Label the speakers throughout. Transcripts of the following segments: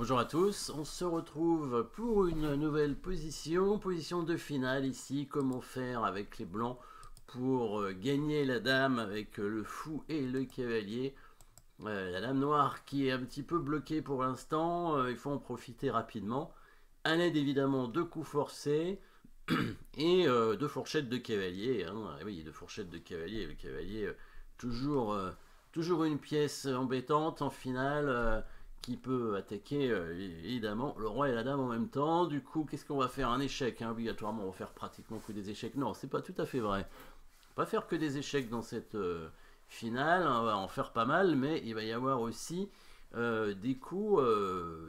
Speaker 1: Bonjour à tous, on se retrouve pour une nouvelle position, position de finale ici, comment faire avec les blancs pour euh, gagner la dame avec le fou et le cavalier. Euh, la dame noire qui est un petit peu bloquée pour l'instant, euh, il faut en profiter rapidement. À l'aide évidemment de coups forcés et de fourchettes de cavalier. Hein. Ah oui, de fourchettes de cavalier, le cavalier toujours, toujours une pièce embêtante en finale qui peut attaquer euh, évidemment le roi et la dame en même temps. Du coup, qu'est-ce qu'on va faire? Un échec, hein, obligatoirement, on va faire pratiquement que des échecs. Non, c'est pas tout à fait vrai. On va faire que des échecs dans cette euh, finale, on va en faire pas mal, mais il va y avoir aussi euh, des coups,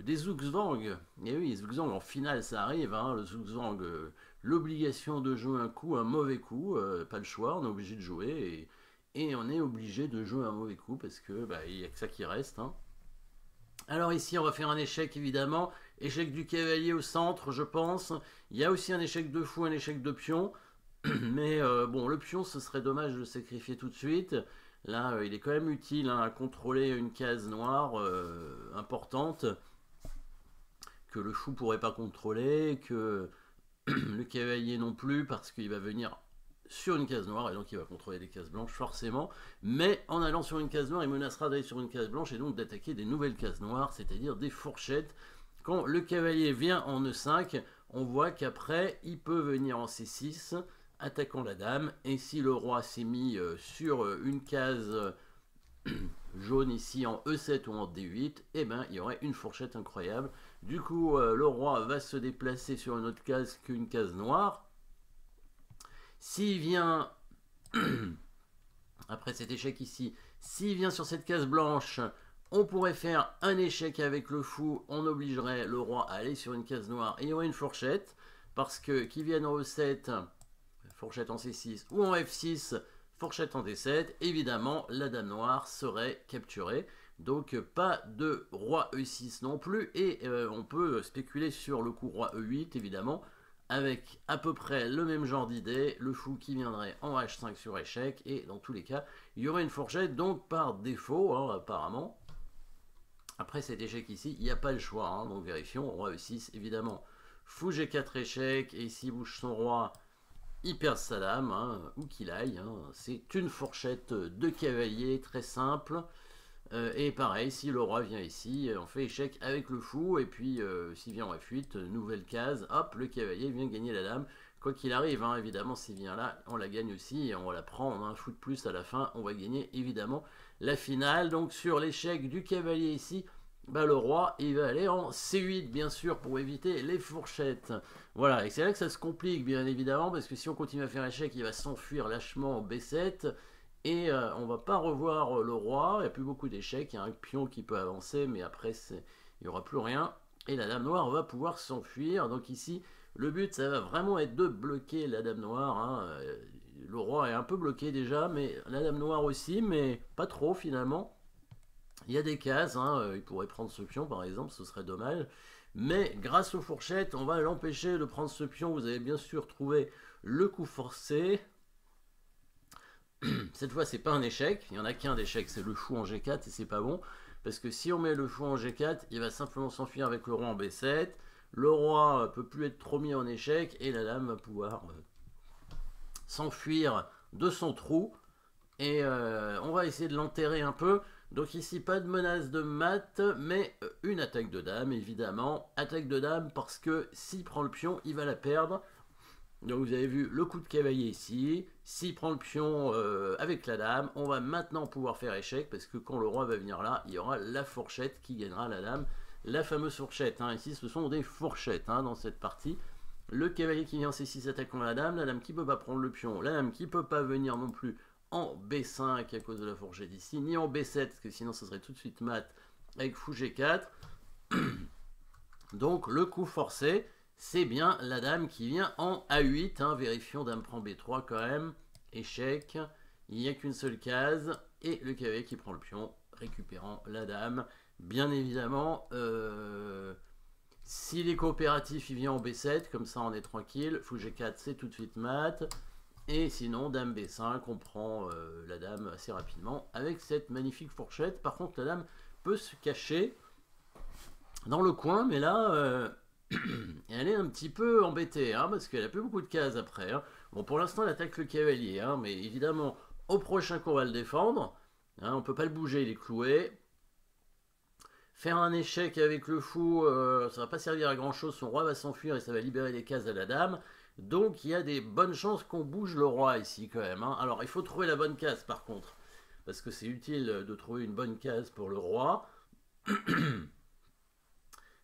Speaker 1: des Zugzwang. Et oui, Zugzwang en finale, ça arrive, hein, le Zugzwang, l'obligation de jouer un coup, un mauvais coup, pas le choix, on est obligé de jouer, et, et on est obligé de jouer un mauvais coup, parce que bah, il n'y a que ça qui reste. Hein. Alors ici, on va faire un échec, évidemment. Échec du cavalier au centre, je pense. Il y a aussi un échec de fou, un échec de pion. Mais euh, bon, le pion, ce serait dommage de le sacrifier tout de suite. Là, euh, il est quand même utile hein, à contrôler une case noire euh, importante que le fou pourrait pas contrôler, que le cavalier non plus, parce qu'il va venir sur une case noire, et donc il va contrôler des cases blanches forcément, mais en allant sur une case noire, il menacera d'aller sur une case blanche et donc d'attaquer des nouvelles cases noires, c'est-à-dire des fourchettes. Quand le cavalier vient en E5, on voit qu'après, il peut venir en C6, attaquant la dame, et si le roi s'est mis euh, sur euh, une case euh, jaune ici en E7 ou en D8, eh ben, il y aurait une fourchette incroyable. Du coup, le roi va se déplacer sur une autre case qu'une case noire, s'il vient, après cet échec ici, s'il vient sur cette case blanche, on pourrait faire un échec avec le fou, on obligerait le roi à aller sur une case noire et il aurait une fourchette, parce que qu'il vienne en E7, fourchette en C6 ou en F6, fourchette en D7, évidemment la dame noire serait capturée. Donc pas de roi E6 non plus, et euh, on peut spéculer sur le coup roi E8 évidemment, avec à peu près le même genre d'idée, le fou qui viendrait en H5 sur échec, et dans tous les cas, il y aurait une fourchette, donc par défaut, hein, apparemment. Après cet échec ici, il n'y a pas le choix, hein, donc vérifions, roi E6, évidemment. Fou G4 échec, et s'il bouge son roi, il perd sa hein, où qu'il aille. C'est une fourchette de cavalier, très simple. Euh, et pareil, si le roi vient ici, euh, on fait échec avec le fou, et puis euh, s'il vient en F8, nouvelle case, hop, le cavalier vient gagner la dame. Quoi qu'il arrive, hein, évidemment, s'il vient là, on la gagne aussi, et on la prend, on a un fou de plus à la fin, on va gagner évidemment la finale. Donc sur l'échec du cavalier ici, bah, le roi, il va aller en C8, bien sûr, pour éviter les fourchettes. Voilà, et c'est là que ça se complique, bien évidemment, parce que si on continue à faire échec, il va s'enfuir lâchement en B7, et euh, on va pas revoir euh, le roi, il n'y a plus beaucoup d'échecs, il y a un pion qui peut avancer, mais après il n'y aura plus rien. Et la dame noire va pouvoir s'enfuir. Donc ici, le but, ça va vraiment être de bloquer la dame noire. Hein. Euh, le roi est un peu bloqué déjà, mais la dame noire aussi, mais pas trop finalement. Il y a des cases, hein. il pourrait prendre ce pion par exemple, ce serait dommage. Mais grâce aux fourchettes, on va l'empêcher de prendre ce pion. Vous avez bien sûr trouvé le coup forcé. Cette fois, c'est pas un échec. Il y en a qu'un d'échec, c'est le fou en G4 et c'est pas bon. Parce que si on met le fou en G4, il va simplement s'enfuir avec le roi en B7. Le roi peut plus être trop mis en échec et la dame va pouvoir euh, s'enfuir de son trou. Et euh, on va essayer de l'enterrer un peu. Donc ici, pas de menace de mat, mais euh, une attaque de dame, évidemment. Attaque de dame parce que s'il prend le pion, il va la perdre. Donc vous avez vu le coup de cavalier ici. S'il prend le pion euh, avec la dame, on va maintenant pouvoir faire échec parce que quand le roi va venir là, il y aura la fourchette qui gagnera la dame. La fameuse fourchette. Hein. Ici, ce sont des fourchettes hein, dans cette partie. Le cavalier qui vient C6 attaquant la dame. La dame qui peut pas prendre le pion. La dame qui peut pas venir non plus en B5 à cause de la fourchette ici. Ni en B7 parce que sinon ça serait tout de suite mat avec fou G4. Donc le coup forcé c'est bien la dame qui vient en A8. Hein. Vérifions, dame prend B3 quand même. Échec. Il n'y a qu'une seule case. Et le cavalier qui prend le pion, récupérant la dame. Bien évidemment, euh, s'il est coopératif, il vient en B7. Comme ça, on est tranquille. Fou G4, c'est tout de suite mat. Et sinon, dame B5, on prend euh, la dame assez rapidement avec cette magnifique fourchette. Par contre, la dame peut se cacher dans le coin, mais là, euh, elle est un petit peu embêtée, hein, parce qu'elle a plus beaucoup de cases après. Hein. Bon, pour l'instant, elle attaque le cavalier, hein, mais évidemment, au prochain qu'on va le défendre, hein, on peut pas le bouger, il est cloué. Faire un échec avec le fou, euh, ça va pas servir à grand chose, son roi va s'enfuir et ça va libérer les cases à la dame. Donc il y a des bonnes chances qu'on bouge le roi ici quand même. Alors il faut trouver la bonne case par contre, parce que c'est utile de trouver une bonne case pour le roi.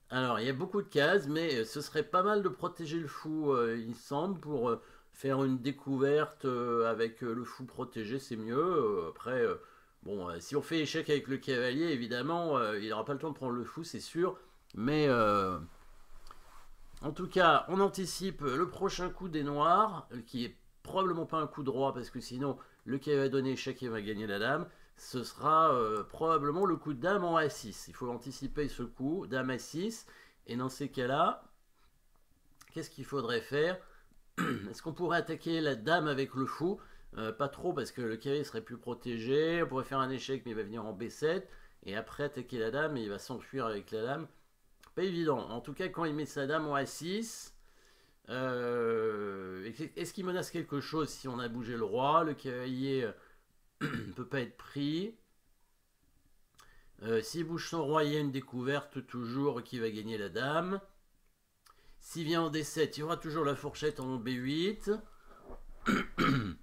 Speaker 1: Alors, il y a beaucoup de cases, mais ce serait pas mal de protéger le fou, euh, il semble, pour euh, faire une découverte euh, avec le fou protégé, c'est mieux. après, bon, si on fait échec avec le cavalier, évidemment, il n'aura pas le temps de prendre le fou, c'est sûr. Mais, en tout cas, on anticipe le prochain coup des noirs, qui est probablement pas un coup droit, parce que sinon, le cavalier va donner échec et va gagner la dame ce sera euh, probablement le coup de dame en A6. Il faut anticiper ce coup, dame A6. Et dans ces cas-là, qu'est-ce qu'il faudrait faire? Est-ce qu'on pourrait attaquer la dame avec le fou? Euh, Pas trop parce que le cavalier serait plus protégé. On pourrait faire un échec mais il va venir en B7. Et après attaquer la dame et il va s'enfuir avec la dame. Pas évident. En tout cas, quand il met sa dame en A6, euh, est-ce qu'il menace quelque chose si on a bougé le roi Le cavalier ne peut pas être pris. Euh, S'il bouge son roi, il y a une découverte toujours qui va gagner la dame. S'il vient en D7, il y aura toujours la fourchette en B8.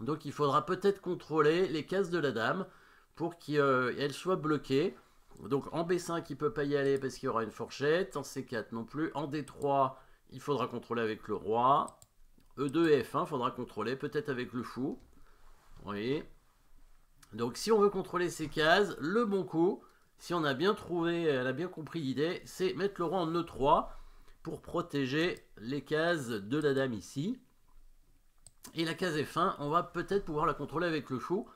Speaker 1: Donc il faudra peut-être contrôler les cases de la dame pour qu'elle soit bloquée. Donc en B5, il ne peut pas y aller parce qu'il y aura une fourchette. En C4 non plus. En D3, il faudra contrôler avec le roi. E2 et F1, il faudra contrôler peut-être avec le fou. Donc si on veut contrôler ces cases, le bon coup, si on a bien trouvé, elle a bien compris l'idée, c'est mettre le roi en E3 pour protéger les cases de la dame ici. Et la case F1, on va peut-être pouvoir la contrôler avec le fou,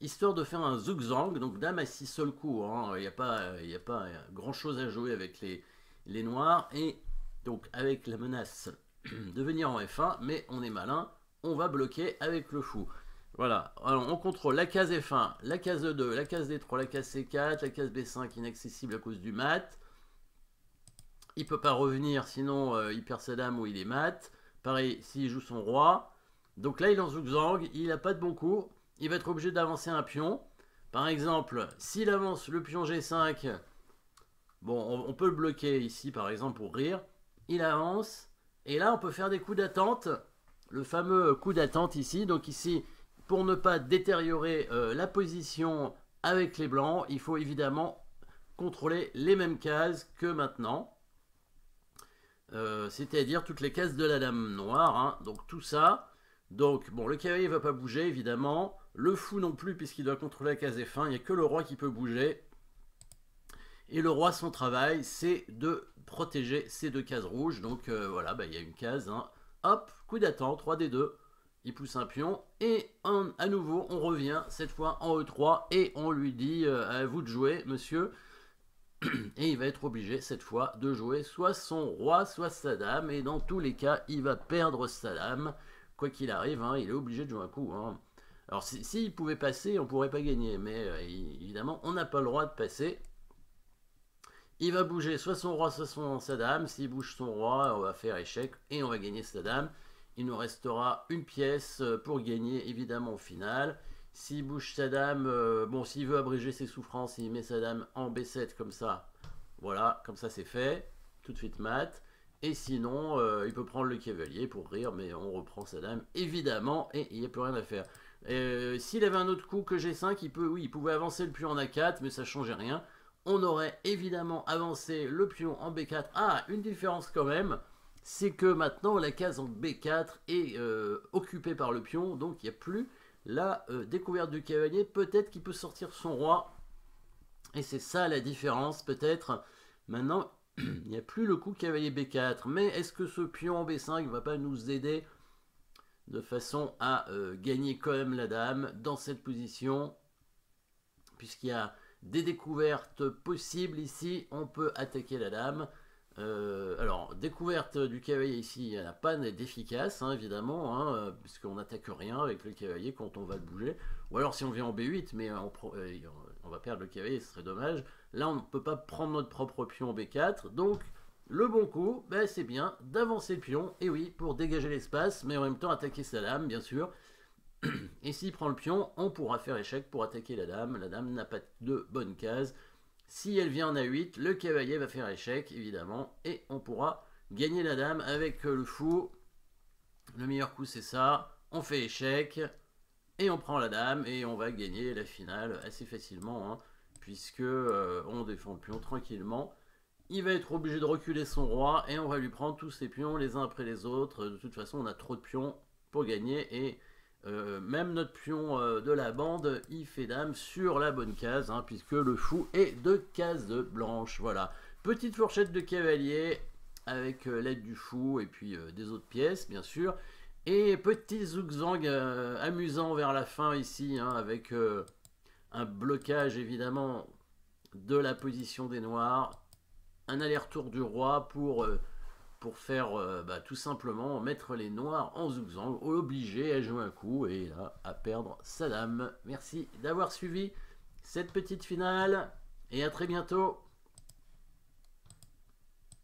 Speaker 1: histoire de faire un zugzang, donc dame à 6 seul coup. Hein. Il n'y a pas, a pas grand chose à jouer avec les, les noirs. Et donc avec la menace de venir en F1, mais on est malin, on va bloquer avec le fou. Voilà, Alors, on contrôle la case F1, la case E2, la case D3, la case C4, la case B5 inaccessible à cause du mat. Il peut pas revenir, sinon euh, il perd sa dame ou il est mat. Pareil, s'il joue son roi. Donc là, il est en zugzang, il n'a pas de bon coup. Il va être obligé d'avancer un pion. Par exemple, s'il avance le pion G5, bon, on peut le bloquer ici, par exemple, pour rire. Il avance, et là, on peut faire des coups d'attente. Le fameux coup d'attente ici. Donc ici, pour ne pas détériorer euh, la position avec les blancs, il faut évidemment contrôler les mêmes cases que maintenant. Euh, c'est-à-dire toutes les cases de la dame noire. Hein. Donc tout ça. Donc bon, le cavalier ne va pas bouger évidemment. Le fou non plus puisqu'il doit contrôler la case F1. Il n'y a que le roi qui peut bouger. Et le roi, son travail, c'est de protéger ces deux cases rouges. Donc euh, voilà, bah, il y a une case. Hein. Hop, coup d'attente, 3D2 il pousse un pion, et à nouveau, on revient, cette fois en E3, et on lui dit euh, à vous de jouer, monsieur. Et il va être obligé, cette fois, de jouer soit son roi, soit sa dame, et dans tous les cas, il va perdre sa dame. Quoi qu'il arrive, hein, il est obligé de jouer un coup. Hein. Alors, s'il pouvait passer, on pourrait pas gagner, mais euh, évidemment, on n'a pas le droit de passer. Il va bouger soit son roi, soit son, sa dame. S'il bouge son roi, on va faire échec, et on va gagner sa dame. Il nous restera une pièce euh, pour gagner évidemment au final. S'il bouge sa dame, euh, bon s'il veut abréger ses souffrances, il met sa dame en B7 comme ça. Voilà, comme ça c'est fait. Tout de suite mat. Et sinon, euh, il peut prendre le cavalier pour rire, mais on reprend sa dame évidemment et il n'y a plus rien à faire. S'il avait un autre coup que G5, il peut, oui, il pouvait avancer le pion en A4, mais ça changeait rien. On aurait évidemment avancé le pion en B4. Ah, une différence quand même c'est que maintenant la case en B4 est euh, occupée par le pion, donc il n'y a plus la euh, découverte du cavalier. Peut-être qu'il peut sortir son roi, et c'est ça la différence peut-être. Maintenant, il n'y a plus le coup cavalier B4, mais est-ce que ce pion en B5 va pas nous aider de façon à euh, gagner quand même la dame dans cette position? Puisqu'il y a des découvertes possibles ici, on peut attaquer la dame. Euh, alors, découverte du cavalier ici, la panne est efficace, hein, évidemment, hein, euh, puisqu'on n'attaque rien avec le cavalier quand on va le bouger. Ou alors si on vient en B8, mais euh, on va perdre le cavalier, ce serait dommage. Là, on ne peut pas prendre notre propre pion B4, donc le bon coup, ben, c'est bien d'avancer le pion, et oui, pour dégager l'espace, mais en même temps attaquer sa dame, bien sûr. Et s'il prend le pion, on pourra faire échec pour attaquer la dame. La dame n'a pas de bonne case. Si elle vient en A8, le cavalier va faire échec, évidemment, et on pourra gagner la dame avec le fou. Le meilleur coup, c'est ça. On fait échec, et on prend la dame, et on va gagner la finale assez facilement, hein, puisque euh, on défend le pion tranquillement. Il va être obligé de reculer son roi, et on va lui prendre tous ses pions les uns après les autres. De toute façon, on a trop de pions pour gagner, et euh, même notre pion euh, de la bande, il fait dame sur la bonne case, hein, puisque le fou est de case blanche. Voilà. Petite fourchette de cavalier avec euh, l'aide du fou et puis des autres pièces, bien sûr. Et petit zougzang amusant vers la fin ici, hein, avec un blocage évidemment de la position des noirs. Un aller-retour du roi pour pour faire euh, bah, tout simplement mettre les noirs en zougzang, obligé à jouer un coup et à perdre sa dame. Merci d'avoir suivi cette petite finale et à très bientôt